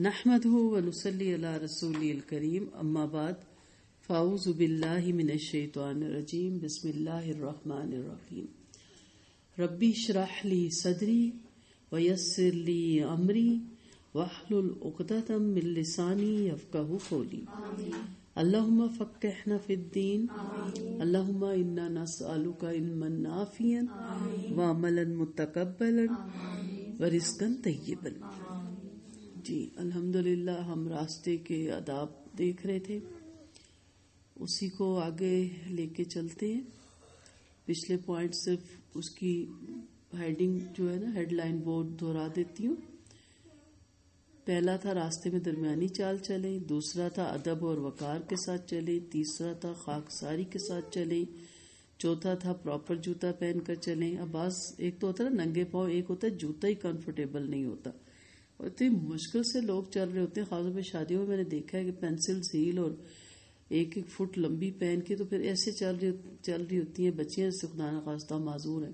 نحمده ونصلي على رسوله الكريم. اما بعد، فاعوذ بالله من الشيطان الرجيم بسم الله الرحمن الرحيم ربي اشرح لي صدري ويسر لي امري واحلل عقدة من لساني يفقهوا قولي اللهم فقهنا في الدين اللهم انا نسألك علما نافعا وعملا متقبلا ورزقا طيبا جی الحمد ہم راستے کے آداب دیکھ رہے تھے۔ اسی کو آگے لے کے چلتے ہیں۔ پچھلے پوائنٹ صرف اس کی ہیڈنگ جو ہے نا، ہیڈ لائن بورڈ دہرا دیتی ہوں۔ پہلا تھا راستے میں درمیانی چال چلے، دوسرا تھا ادب اور وقار کے ساتھ چلے، تیسرا تھا خاک ساری کے ساتھ چلے، چوتھا تھا پراپر جوتا پہن کر چلیں اب بعض ایک تو ہوتا ہے ننگے پاؤں، ایک ہوتا ہے جوتا ہی کمفرٹیبل نہیں ہوتا۔ اتنی مشکل سے لوگ چل رہے ہوتے ہیں، خاص طور پہ شادیوں میں میں نے دیکھا ہے کہ پینسل ہیل اور ایک ایک فٹ لمبی پہن کے تو پھر ایسے چل رہی چل رہی ہوتی ہیں، بچیاں سے خدا نخواستہ معذور ہیں۔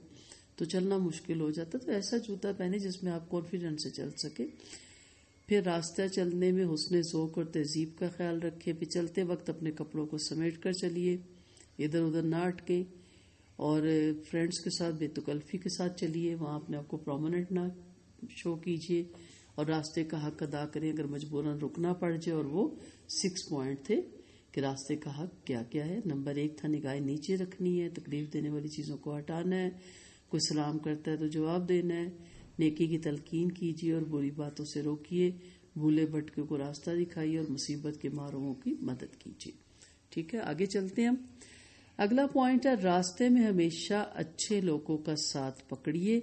تو چلنا مشکل ہو جاتا تو ایسا جوتا پہنے جس میں آپ کانفیڈنٹ سے چل سکے پھر راستہ چلنے میں حسن ذوق اور تہذیب کا خیال رکھے پھر چلتے وقت اپنے کپڑوں کو سمیٹ کر چلیے، ادھر ادھر نہ اٹکے اور فرینڈس کے ساتھ بے تکلفی کے ساتھ چلیے۔ وہاں اپنے آپ کو پرومنٹ نہ شو کیجیے۔ اور راستے کا حق ادا کریں اگر مجبوراً رکنا پڑ جائے اور وہ سکس پوائنٹ تھے کہ راستے کا حق کیا کیا ہے؟ نمبر ایک تھا نگاہیں نیچے رکھنی ہے تکلیف دینے والی چیزوں کو ہٹانا ہے، کوئی سلام کرتا ہے تو جواب دینا ہے، نیکی کی تلقین کیجیے اور بری باتوں سے روکیے، بھولے بھٹکے کو راستہ دکھائیے اور مصیبت کے معروموں کی مدد کیجیے۔ ٹھیک ہے، آگے چلتے ہیں ہم۔ اگلا پوائنٹ ہے، راستے میں ہمیشہ اچھے لوگوں کا ساتھ پکڑیے،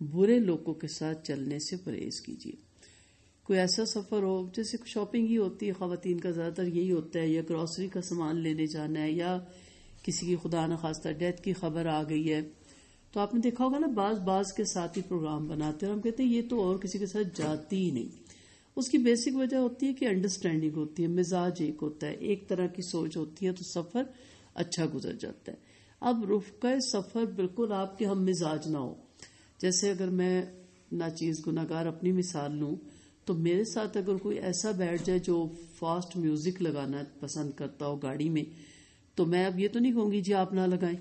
برے لوگوں کے ساتھ چلنے سے پرہیز کیجیے۔ کوئی ایسا سفر ہو، جیسے شاپنگ ہی ہوتی ہے، خواتین کا زیادہ تر یہی ہوتا ہے، یا گروسری کا سامان لینے جانا ہے، یا کسی کی خدا نخواستہ ڈیتھ کی خبر آ گئی ہے۔ تو آپ نے دیکھا ہوگا نا، بعض بعض کے ساتھ ہی پروگرام بناتے ہیں اور ہم کہتے ہیں یہ تو اور کسی کے ساتھ جاتی ہی نہیں۔ اس کی بیسک وجہ ہوتی ہے کہ انڈرسٹینڈنگ ہوتی ہے، مزاج ایک ہوتا ہے، ایک طرح کی سوچ ہوتی ہے تو سفر اچھا گزر جاتا ہے۔ اب رفقہ سفر بالکل آپ کے ہم مزاج نہ ہو۔ جیسے اگر میں ناچیز گناگار اپنی مثال لوں تو میرے ساتھ اگر کوئی ایسا بیٹھ جائے جو فاسٹ میوزک لگانا پسند کرتا ہو گاڑی میں، تو میں اب یہ تو نہیں کہوں گی جی آپ نہ لگائیں،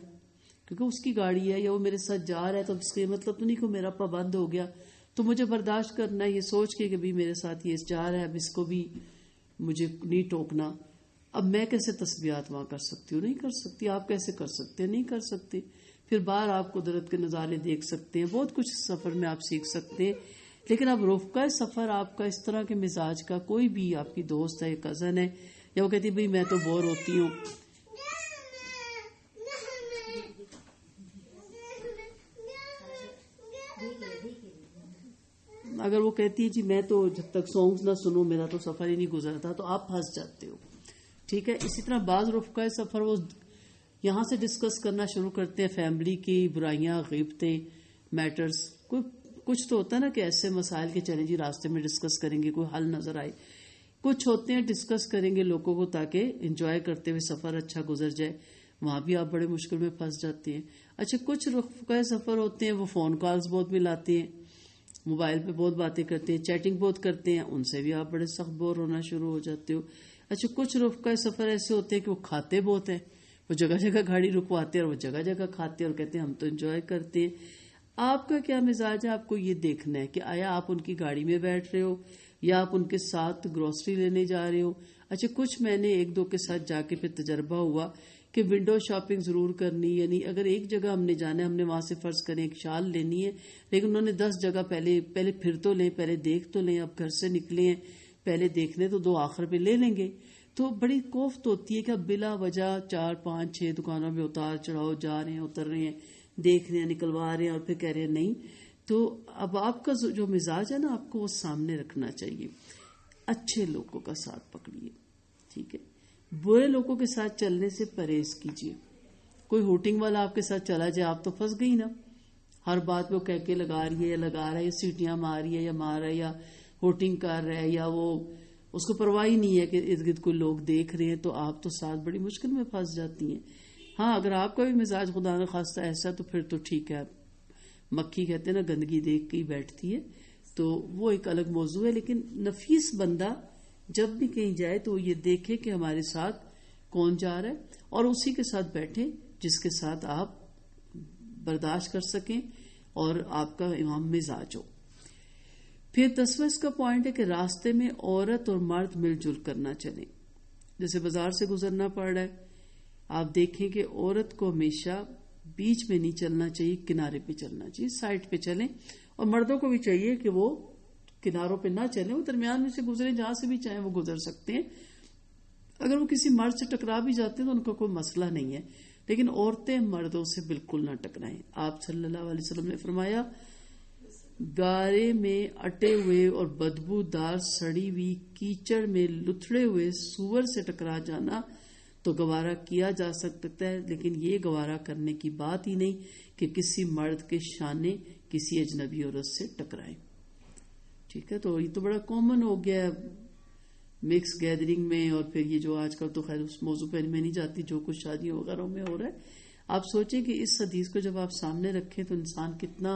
کیونکہ اس کی گاڑی ہے یا وہ میرے ساتھ جا رہا ہے تو اس کے مطلب تو نہیں کہ میرا پابند ہو گیا، تو مجھے برداشت کرنا ہے یہ سوچ کے کہ میرے ساتھ یہ جا رہا ہے، اب اس کو بھی مجھے نہیں ٹوکنا۔ اب میں کیسے تصویرات وہاں کر سکتی ہوں؟ نہیں کر سکتی، آپ کیسے کر سکتے؟ نہیں کر سکتے پھر باہر آپ قدرت کے نظارے دیکھ سکتے ہیں، بہت کچھ سفر میں آپ سیکھ سکتے ہیں۔ لیکن اب رفقہ سفر آپ کا اس طرح کے مزاج کا کوئی بھی آپ کی دوست ہے کزن ہے یا وہ کہتی بھائی میں تو بور ہوتی ہوں۔ اگر وہ کہتی ہے جی میں تو جب تک سانگز نہ سنوں، میرا تو سفر ہی نہیں گزرتا، تو آپ پھنس جاتے ہو۔ ٹھیک ہے؟ اسی طرح بعض رفقہ سفر وہ یہاں سے ڈسکس کرنا شروع کرتے ہیں فیملی کی برائیاں، غیبتیں میٹرز کوئی کچھ تو ہوتا ہے نا کہ ایسے مسائل کے چلیں جی راستے میں ڈسکس کریں گے، کوئی حل نظر آئے۔ کچھ ہوتے ہیں ڈسکس کریں گے لوگوں کو تاکہ انجوائے کرتے ہوئے سفر اچھا گزر جائے۔ وہاں بھی آپ بڑے مشکل میں پھنس جاتے ہیں۔ اچھا کچھ رخ سفر ہوتے ہیں، وہ فون کالز بہت ملاتے ہیں، موبائل پہ بہت باتیں کرتے ہیں چیٹنگ بہت کرتے ہیں، ان سے بھی آپ بڑے سخت بور ہونا شروع ہو جاتے ہو۔ اچھا کچھ رخ سفر ایسے ہوتے ہیں کہ وہ کھاتے بہت ہیں۔ وہ جگہ جگہ گاڑی رکواتے ہیں اور وہ جگہ جگہ کھاتے ہیں اور کہتے ہیں ہم تو انجوائے کرتے ہیں۔ آپ کا کیا مزاج ہے؟ آپ کو یہ دیکھنا ہے کہ آیا آپ ان کی گاڑی میں بیٹھ رہے ہو یا آپ ان کے ساتھ گروسری لینے جا رہے ہو؟ اچھا کچھ میں نے ایک دو کے ساتھ جا کے پھر تجربہ ہوا کہ ونڈو شاپنگ ضرور کرنی یعنی اگر ایک جگہ ہم نے جانا ہے، ہم نے وہاں سے فرض کریں ایک شال لینی ہے، لیکن انہوں نے دس جگہ پہلے پہلے پھر تو لیں، پہلے دیکھ تو لیں، اب گھر سے نکلے ہیں، پہلے دیکھنے تو دو آخر پہ لے لیں گے۔ تو بڑی کوفت ہوتی ہے کہ اب بلا وجہ چار پانچ چھ دکانوں میں اتار چڑھاؤ جا رہے ہیں، اتر رہے ہیں۔ دیکھ رہے ہیں نکلوا رہے ہیں اور پھر کہہ رہے ہیں نہیں۔ تو اب آپ کا جو مزاج ہے نا، آپ کو وہ سامنے رکھنا چاہیے۔ اچھے لوگوں کا ساتھ پکڑیے، ٹھیک ہے۔ برے لوگوں کے ساتھ چلنے سے پرہیز کیجیے۔ کوئی ہوٹنگ والا آپ کے ساتھ چلا جائے، آپ تو پھنس گئی نا۔ ہر بات وہ کہہ کے لگا رہی ہے یا لگا رہا ہے، یا سیٹیاں مار رہی ہے، یا مار رہا ہے، یا ہوٹنگ کر رہا ہے، یا وہ اس کو پرواہ ہی نہیں ہے کہ ارد گرد کوئی لوگ دیکھ رہے ہیں تو آپ تو ساتھ بڑی مشکل میں پھنس جاتی ہیں۔ ہاں اگر آپ کا بھی مزاج خدا نہ خواستہ ایسا تو پھر تو ٹھیک ہے۔ مکھی کہتے ہیں نا، گندگی دیکھ کے ہی بیٹھتی ہے۔ تو وہ ایک الگ موضوع ہے، لیکن نفیس بندہ جب بھی کہیں جائے تو وہ یہ دیکھے کہ ہمارے ساتھ کون جا رہا ہے اور اسی کے ساتھ بیٹھے جس کے ساتھ آپ برداشت کر سکیں اور آپ کا امام مزاج ہو۔ پھر دسواں اس کا پوائنٹ ہے کہ راستے میں عورت اور مرد مل جل کرنا چلے جیسے بازار سے گزرنا پڑ رہا ہے آپ دیکھیں کہ عورت کو ہمیشہ بیچ میں نہیں چلنا چاہیے، کنارے پہ چلنا چاہیے، سائڈ پہ چلیں۔ اور مردوں کو بھی چاہیے کہ وہ کناروں پہ نہ چلیں، وہ درمیان میں سے گزرے جہاں سے بھی چاہیں وہ گزر سکتے ہیں۔ اگر وہ کسی مرد سے ٹکرا بھی جاتے ہیں تو ان کا کوئی مسئلہ نہیں ہے۔ لیکن عورتیں مردوں سے بالکل نہ ٹکرائیں۔ آپ صلی اللہ علیہ وسلم نے فرمایا، گارے میں اٹے ہوئے اور بدبو دار سڑی ہوئی کیچڑ میں لتھڑے ہوئے سور سے ٹکرا جانا تو گوارا کیا جا سکتا ہے، لیکن یہ گوارا کرنے کی بات ہی نہیں کہ کسی مرد کے شانے کسی اجنبی عورت سے ٹکرائے ٹھیک ہے، تو یہ تو بڑا کامن ہو گیا مکس گیدرنگ میں اور پھر یہ جو آج کل تو خیر اس موضوع پہ میں نہیں جاتی، جو کچھ شادیوں وغیرہ میں ہو رہا ہے۔ آپ سوچیں کہ اس حدیث کو جب آپ سامنے رکھیں تو انسان کتنا،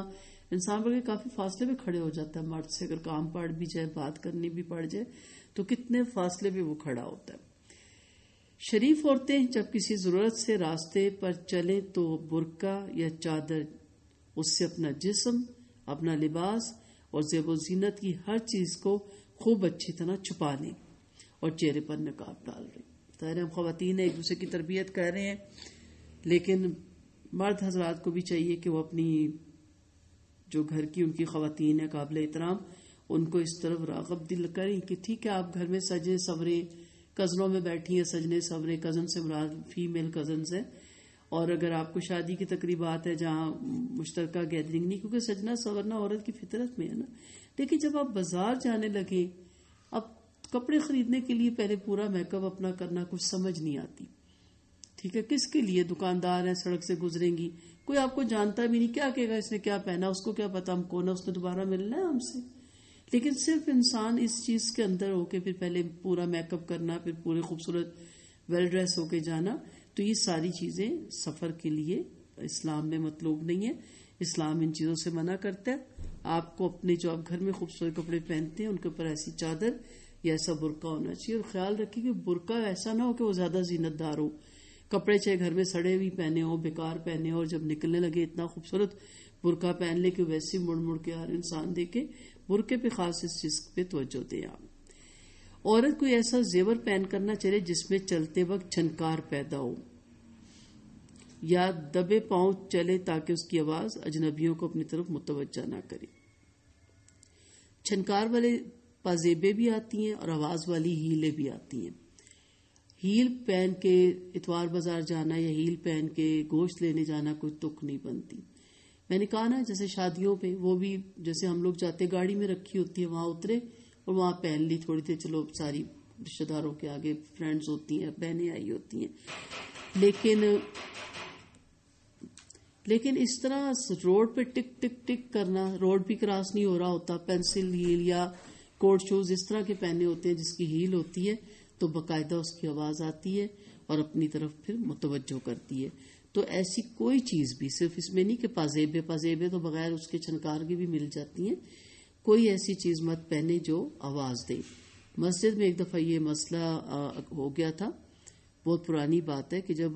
انسان بلکہ کافی فاصلے پہ کھڑے ہو جاتا ہے۔ مرد سے اگر کام پڑ بھی جائے، بات کرنی بھی پڑ جائے، تو کتنے فاصلے پہ وہ کھڑا ہوتا ہے۔ شریف عورتیں جب کسی ضرورت سے راستے پر چلیں تو برقع یا چادر، اس سے اپنا جسم، اپنا لباس اور زیب و زینت کی ہر چیز کو خوب اچھی طرح چھپا لیں اور چہرے پر نقاب ڈال رہے ظاہر ہم خواتین ایک دوسرے کی تربیت کر رہے ہیں، لیکن مرد حضرات کو بھی چاہیے کہ وہ اپنی جو گھر کی ان کی خواتین ہیں، قابل احترام، ان کو اس طرف راغب دل کریں کہ ٹھیک ہے، آپ گھر میں سجے سورے کزنوں میں بیٹھی ہیں سجنے سورے کزن سے مراد فیمل کزن سے اور اگر آپ کو شادی کی تقریبات ہے جہاں مشترکہ گیدرنگ نہیں، کیونکہ سجنا سورنا عورت کی فطرت میں ہے نا۔ لیکن جب آپ بازار جانے لگے اب کپڑے خریدنے کے لیے پہلے پورا میک اپ اپنا کرنا کچھ سمجھ نہیں آتی۔ ٹھیک ہے، کس کے لیے دکاندار ہیں، سڑک سے گزریں گی؟ کوئی آپ کو جانتا بھی نہیں، کیا کہے گا اس نے کیا پہنا، اس کو کیا پتا، ہم کون ہے اس نے دوبارہ ملنا ہے ہم سے۔ لیکن صرف انسان اس چیز کے اندر ہو کے پھر پہلے پورا میک اپ کرنا، پھر پورے خوبصورت ویل ڈریس ہو کے جانا، تو یہ ساری چیزیں سفر کے لیے اسلام میں مطلوب نہیں ہے اسلام ان چیزوں سے منع کرتا ہے۔ آپ کو اپنے جو آپ گھر میں خوبصورت کپڑے پہنتے ہیں، ان کے اوپر ایسی چادر یا ایسا برقع ہونا چاہیے۔ اور خیال رکھیے کہ برقع ایسا نہ ہو کہ وہ زیادہ زینت دار ہو۔ کپڑے چاہے گھر میں سڑے ہوئی پہنے ہو بیکار پہنے ہو اور جب نکلنے لگے اتنا خوبصورت برقع پہن لے کہ ویسے مڑ مڑ کے ہر انسان دیکھے برقے پہ خاص اس چیز پہ توجہ دیں آپ۔ عورت کوئی ایسا زیور پہن کرنا چلے جس میں چلتے وقت چھنکار پیدا ہو۔ یا دبے پاؤں چلے تاکہ اس کی آواز اجنبیوں کو اپنی طرف متوجہ نہ کرے۔ چھنکار والے پازیبے بھی آتی ہیں اور آواز والی ہیلیں بھی آتی ہیں۔ ہیل پہن کے اتوار بازار جانا یا ہیل پہن کے گوشت لینے جانا کوئی تک نہیں بنتی۔ میں نے کہا نا، جیسے شادیوں پہ وہ بھی جیسے ہم لوگ جاتے، گاڑی میں رکھی ہوتی ہے، وہاں اترے اور وہاں پہن لی تھوڑی دیر چلو ساری رشتے داروں کے آگے فرینڈز ہوتی ہیں، بہنیں آئی ہوتی ہیں۔ لیکن لیکن اس طرح روڈ پہ ٹک ٹک ٹک کرنا، روڈ بھی کراس نہیں ہو رہا ہوتا، پینسل، ہیل یا کوٹ شوز اس طرح کے پہنے ہوتے ہیں جس کی ہیل ہوتی ہے تو باقاعدہ اس کی آواز آتی ہے اور اپنی طرف پھر متوجہ کرتی ہے۔ تو ایسی کوئی چیز بھی، صرف اس میں نہیں کہ پازیبے پازیبے تو بغیر اس کے چھنکار کی بھی مل جاتی ہیں، کوئی ایسی چیز مت پہنے جو آواز دے۔ مسجد میں ایک دفعہ یہ مسئلہ ہو گیا تھا۔ بہت پرانی بات ہے کہ جب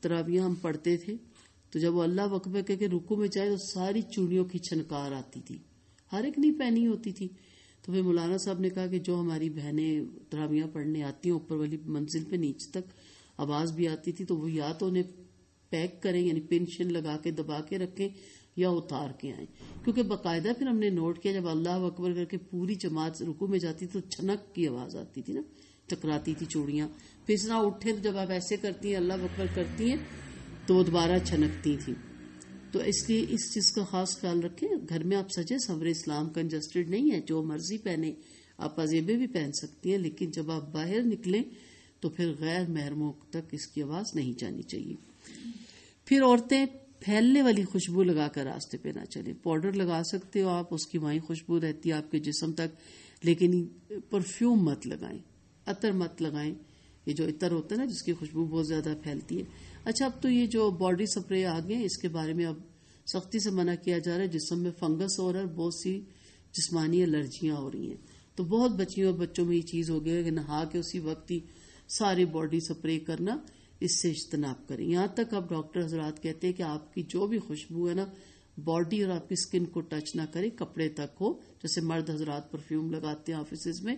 تراویاں ہم پڑھتے تھے، تو جب وہ اللہ وقبے کے رکو میں چاہے تو ساری چوڑیوں کی چھنکار آتی تھی۔ ہر ایک نہیں پہنی ہوتی تھی۔ تو پھر مولانا صاحب نے کہا کہ جو ہماری بہنیں تراویاں پڑھنے آتی ہیں، اوپر والی منزل پہ نیچے تک آواز بھی آتی تھی تو وہ یا تو انہیں پیک کریں یعنی پینشن لگا کے، دبا کے رکھیں یا اتار کے آئیں۔ کیونکہ باقاعدہ پھر ہم نے نوٹ کیا، جب اللہ اکبر کر کے پوری جماعت رکو میں جاتی تو چھنک کی آواز آتی تھی نا، ٹکراتی تھی چوڑیاں۔ پھر اس طرح اٹھے تو جب آپ ایسے کرتی ہیں، اللہ اکبر کرتی ہیں، تو وہ دوبارہ چھنکتی تھی۔ تو اس لیے اس چیز کا خاص خیال رکھیں، گھر میں آپ سجے، صبر اسلام کنجسٹڈ نہیں ہے۔ جو مرضی پہنے آپ عزیبے بھی پہن سکتی ہیں، لیکن جب آپ باہر نکلیں تو پھر غیر محرموں تک اس کی آواز نہیں جانی چاہیے۔ پھر عورتیں پھیلنے والی خوشبو لگا کر راستے پہ نہ چلیں۔ پاؤڈر لگا سکتے ہو آپ، اس کی وہیں خوشبو رہتی ہے آپ کے جسم تک، لیکن پرفیوم مت لگائیں، عطر مت لگائیں۔ یہ جو عطر ہوتا ہے نا، جس کی خوشبو بہت زیادہ پھیلتی ہے۔ اچھا اب تو یہ جو باڈی سپرے آ گئے، اس کے بارے میں اب سختی سے منع کیا جا رہا ہے۔ جسم میں فنگس ہو رہا ہے، بہت سی جسمانی الرجیاں ہو رہی ہیں۔ تو بہت بچیوں اور بچوں میں یہ چیز ہو گئی ہے کہ نہا کے اسی وقت ہی ساری باڈی سپرے کرنا، اس سے اجتناب کریں۔ یہاں تک اب ڈاکٹر حضرات کہتے ہیں کہ آپ کی جو بھی خوشبو ہے نا، باڈی اور آپ کی اسکن کو ٹچ نہ کرے کپڑے تک ہو۔ جیسے مرد حضرات پرفیوم لگاتے ہیں آفیسز میں،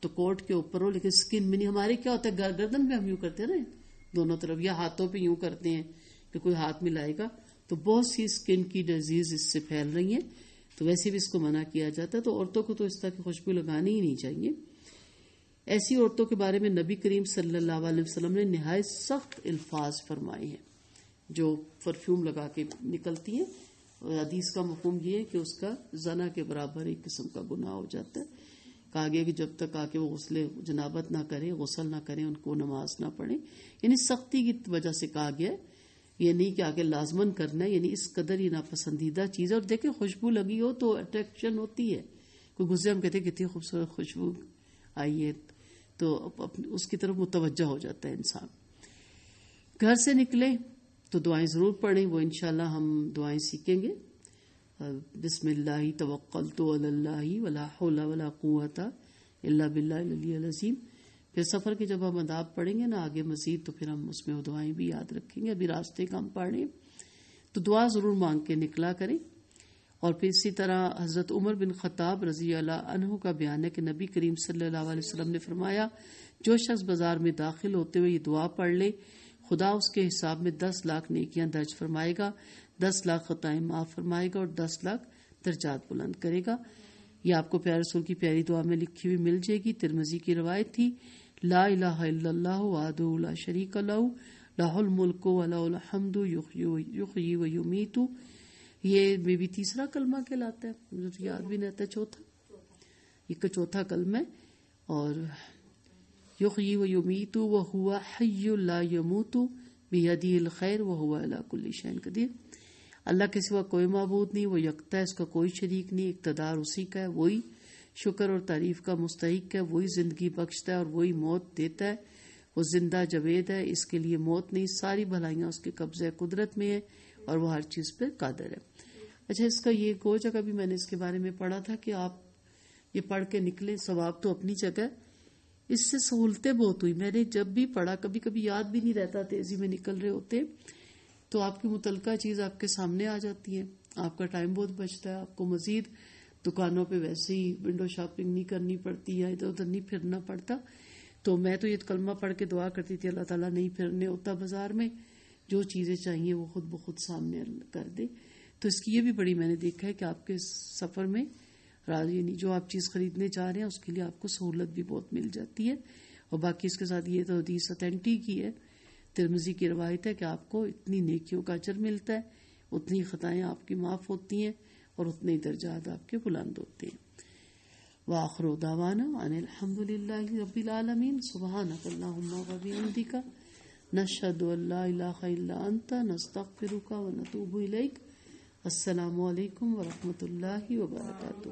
تو کوٹ کے اوپر ہو، لیکن اسکن میں نہیں۔ ہمارے کیا ہوتا ہے گردن میں ہم یوں کرتے ہیں نا، دونوں طرف، یا ہاتھوں پہ یوں کرتے ہیں کہ کوئی ہاتھ ملائے گا۔ تو بہت سی اسکن کی ڈیزیز اس سے پھیل رہی ہیں۔ تو ویسے بھی اس کو منع کیا جاتا ہے۔ تو عورتوں کو تو اس طرح کی خوشبو لگانی ہی نہیں چاہیے۔ ایسی عورتوں کے بارے میں نبی کریم صلی اللہ علیہ وسلم نے نہایت سخت الفاظ فرمائے ہیں، جو پرفیوم لگا کے نکلتی ہیں۔ حدیث کا مفہوم یہ ہے کہ اس کا زنا کے برابر ایک قسم کا گناہ ہو جاتا ہے۔ کہا گیا کہ جب تک آ کے وہ غسل جنابت نہ کریں غسل نہ کریں ان کو نماز نہ پڑھیں یعنی سختی کی وجہ سے کہا گیا یہ نہیں کہ آگے لازمن کرنا ہے یعنی اس قدر ہی ناپسندیدہ چیز ہے۔ اور دیکھیں خوشبو لگی ہو تو اٹریکشن ہوتی ہے۔ کوئی گزرے ہم کہتے ہیں کتنی خوبصورت خوشبو آئی ہے۔ تو اس کی طرف متوجہ ہو جاتا ہے انسان۔ گھر سے نکلے تو دعائیں ضرور پڑھیں، وہ انشاءاللہ ہم دعائیں سیکھیں گے۔ بسم اللہ توکل تو اللہ ولا حول ولا قوت اللہ بلّہ العظیم۔ پھر سفر کے جب ہم اداب پڑھیں گے نا، آگے مزید تو پھر ہم اس میں وہ دعائیں بھی یاد رکھیں گے، ابھی راستے کا ہم پڑھیں۔ تو دعا ضرور مانگ کے نکلا کریں۔ اور پھر اسی طرح حضرت عمر بن خطاب رضی اللہ عنہ کا بیان ہے کہ نبی کریم صلی اللہ علیہ وسلم نے فرمایا، جو شخص بازار میں داخل ہوتے ہوئے یہ دعا پڑھ لے، خدا اس کے حساب میں دس لاکھ نیکیاں درج فرمائے گا، دس لاکھ خطائیں معاف فرمائے گا اور دس لاکھ درجات بلند کرے گا۔ یہ آپ کو پیار رسول کی پیاری دعا میں لکھی ہوئی مل جائے گی۔ ترمزی کی روایت تھی، لا الہ الا اللہ وعد لا شریک له لاہ الملک و لا الحمد، یحیی و یمیت یہ میں بھی تیسرا کلمہ کہلاتا ہے، مجھے یاد بھی نہیں آتا، چوتھا؟ یہ چوتھا کلمہ ہے اور یحیی و یمیت و ہوا حی لا یموت بیدی الخیر و ہوا علی کل شین قدیر۔ اللہ کے سوا کوئی معبود نہیں، وہ یکتا ہے، اس کا کوئی شریک نہیں، اقتدار اسی کا ہے، وہی شکر اور تعریف کا مستحق ہے، وہی زندگی بخشتا ہے اور وہی موت دیتا ہے۔ وہ زندہ جوید ہے، اس کے لیے موت نہیں، ساری بھلائیاں اس کے قبضے قدرت میں ہے اور وہ ہر چیز پہ قادر ہے۔ اچھا اس کا یہ گو جگہ بھی میں نے اس کے بارے میں پڑھا تھا کہ آپ یہ پڑھ کے نکلے ثواب تو اپنی جگہ اس سے سہولتیں بہت ہوئی۔ میں نے جب بھی پڑھا، کبھی کبھی یاد بھی نہیں رہتا، تیزی میں نکل رہے ہوتے، تو آپ کی متعلقہ چیز آپ کے سامنے آ جاتی ہے۔ آپ کا ٹائم بہت بچتا ہے، آپ کو مزید دکانوں پہ ویسے ہی ونڈو شاپنگ نہیں کرنی پڑتی یا ادھر ادھر نہیں پھرنا پڑتا۔ تو میں تو یہ کلمہ پڑھ کے دعا کرتی تھی، اللہ تعالیٰ نہیں پھرنے ہوتا بازار میں، جو چیزیں چاہیے وہ خود بخود سامنے کر دے۔ تو اس کی یہ بھی بڑی میں نے دیکھا ہے کہ آپ کے سفر میں یعنی جو آپ چیز خریدنے جا رہے ہیں، اس کے لیے آپ کو سہولت بھی بہت مل جاتی ہے۔ اور باقی اس کے ساتھ یہ تو حدیث اتھینٹی کی ہے۔ ترمزی کی روایت ہے کہ آپ کو اتنی نیکیوں کا اجر ملتا ہے، اتنی خطائیں آپ کی معاف ہوتی ہیں اور اتنے درجات آپ کے بلند ہوتے ہیں۔ واخر دعوانا ان الحمد لله رب العالمين سبحانك اللهم وبحمدك نشهد ان لا اله الا انت نستغفرك ونتوب اليك السلام علیکم ورحمۃ اللہ وبرکاتہ۔